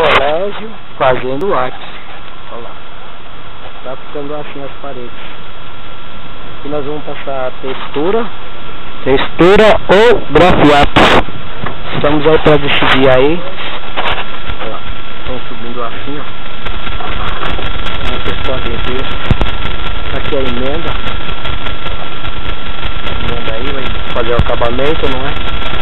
colégio fazendo arte. Olha lá. Tá ficando assim as paredes. Aqui nós vamos passar textura. Textura ou grafiato. Estamos ao aí de decidir aí. Olha lá. Estão subindo assim, ó. Como vocês podem ver. Tá aqui é a emenda. A emenda aí vai fazer o acabamento, não é?